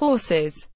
horses.